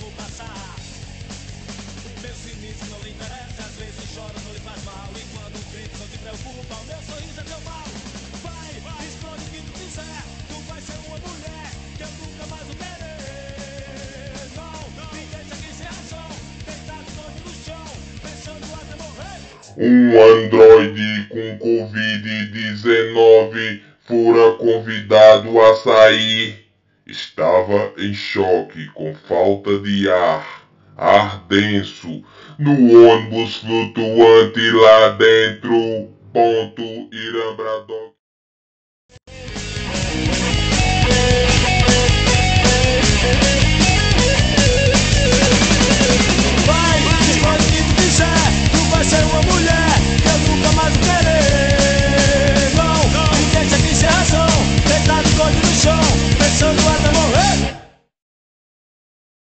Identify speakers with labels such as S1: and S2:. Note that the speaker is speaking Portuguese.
S1: vou passar. Meus limites não lhe interessam, às vezes choro, não lhe faz mal. E quando um grito não te preocupa, o meu sorriso é teu mal. Vai, vai, explode o que tu quiser, tu vai ser uma mulher que eu nunca mais vou querer. Não, não, me deixa aqui sem razão, deitado todo no chão, pensando até morrer.
S2: Um androide com Covid-19 fora convidado a sair. Estava em choque com falta de ar, ar denso, no ônibus flutuante lá dentro. Ponto Irambrador.